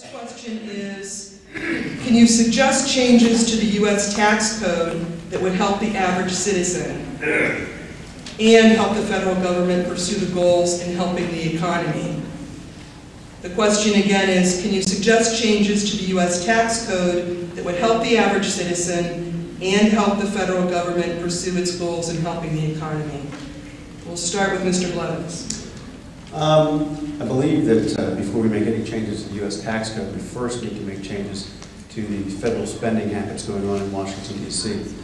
First question is, can you suggest changes to the U.S. tax code that would help the average citizen and help the federal government pursue the goals in helping the economy? The question again is, can you suggest changes to the U.S. tax code that would help the average citizen and help the federal government pursue its goals in helping the economy? We'll start with Mr. Blevins. Um, I believe that uh, before we make any changes to the U.S. tax code, we first need to make changes to the federal spending habits going on in Washington D.C.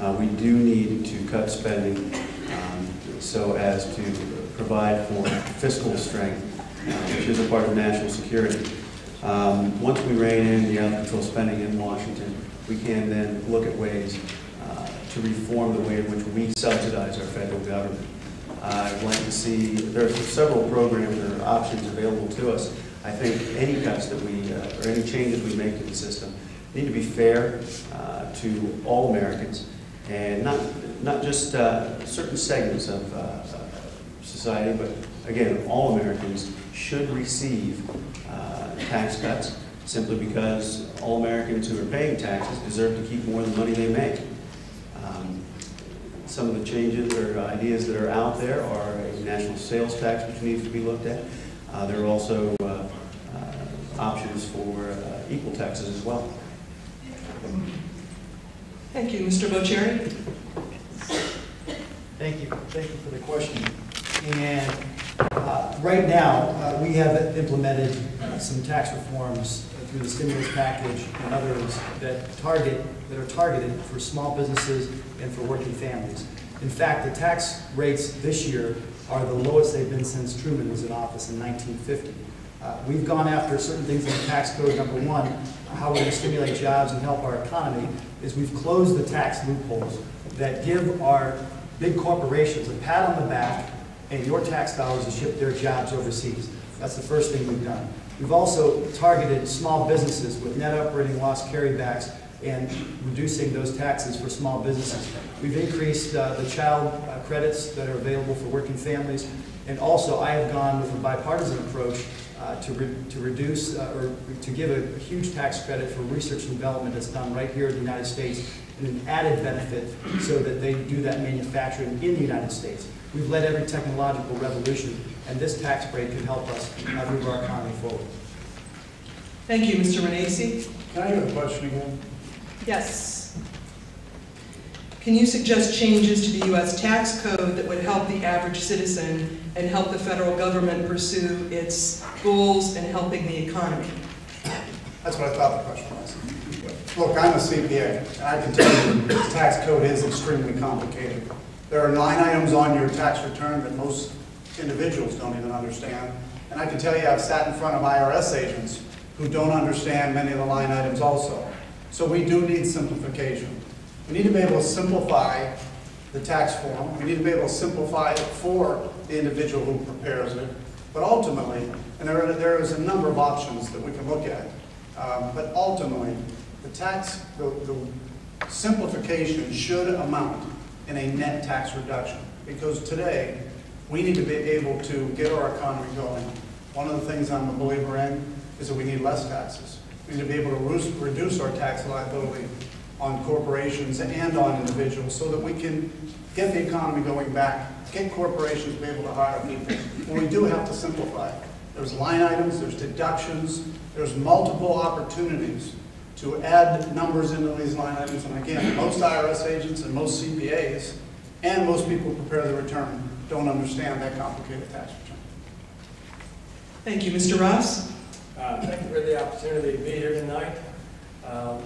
Uh, we do need to cut spending um, so as to provide for fiscal strength, uh, which is a part of national security. Um, once we rein in the out-of-control spending in Washington, we can then look at ways uh, to reform the way in which we subsidize our federal government. I'd like to see, there are several programs or options available to us. I think any cuts that we, uh, or any changes we make to the system need to be fair uh, to all Americans and not, not just uh, certain segments of uh, society, but again, all Americans should receive uh, tax cuts simply because all Americans who are paying taxes deserve to keep more of the money they make. Some of the changes or ideas that are out there are a national sales tax, which needs to be looked at. Uh, there are also uh, uh, options for uh, equal taxes as well. Thank you. Mr. Boccieri? Thank you, thank you for the question. And uh, right now, uh, we have implemented some tax reforms through the stimulus package and others that target, that are targeted for small businesses and for working families. In fact, the tax rates this year are the lowest they've been since Truman was in office in 1950. Uh, We've gone after certain things in the tax code. Number one, how we're going to stimulate jobs and help our economy is we've closed the tax loopholes that give our big corporations a pat on the back and your tax dollars to ship their jobs overseas. That's the first thing we've done. We've also targeted small businesses with net operating loss carrybacks and reducing those taxes for small businesses. We've increased uh, the child uh, credits that are available for working families. And also, I have gone with a bipartisan approach uh, to, re to reduce uh, or to give a, a huge tax credit for research and development that's done right here in the United States and an added benefit so that they do that manufacturing in the United States. We've led every technological revolution, and this tax break can help us uh, move our economy forward. Thank you. Mr. Renacci? Can I have a question again? Yes. Can you suggest changes to the U.S. tax code that would help the average citizen and help the federal government pursue its goals in helping the economy? That's what I thought the question was. Look, I'm a CPA, and I can tell you, this tax code is extremely complicated. There are line items on your tax return that most individuals don't even understand. And I can tell you, I've sat in front of IRS agents who don't understand many of the line items also. So we do need simplification. We need to be able to simplify the tax form. We need to be able to simplify it for the individual who prepares it. But ultimately, and there, are, there is a number of options that we can look at, um, but ultimately, the tax, the, the simplification should amount in a net tax reduction. Because today, we need to be able to get our economy going. One of the things I'm a believer in is that we need less taxes. We need to be able to reduce- our tax liability on corporations and on individuals so that we can get the economy going back, get corporations to be able to hire people. We do have to simplify. There's line items, there's deductions, there's multiple opportunities to add numbers into these line items. And again, most IRS agents and most CPAs and most people who prepare the return don't understand that complicated tax return. Thank you. Mr. Ross? Uh, Thank you for the opportunity to be here tonight. Um,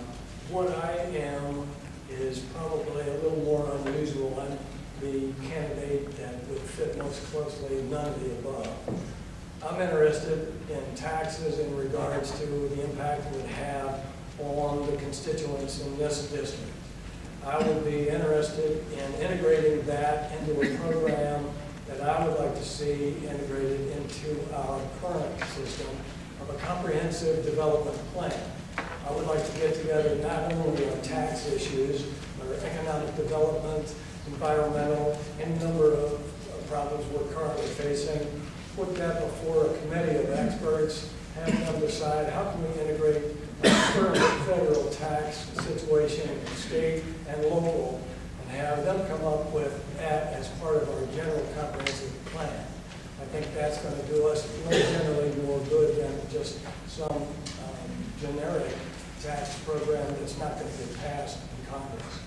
What I am is probably a little more unusual. I'm the candidate that would fit most closely none of the above. I'm interested in taxes in regards to the impact it would have on the constituents in this district. I would be interested in integrating that into a program that I would like to see integrated into our current system of a comprehensive development plan. I would like to get together not only on tax issues, but economic development, environmental, any number of problems we're currently facing, put that before a committee of experts have them decide how can we integrate current federal tax situation, state and local, and have them come up with that as part of our general comprehensive plan. I think that's going to do us generally more good than just some um, generic tax program that's not going to get passed in Congress.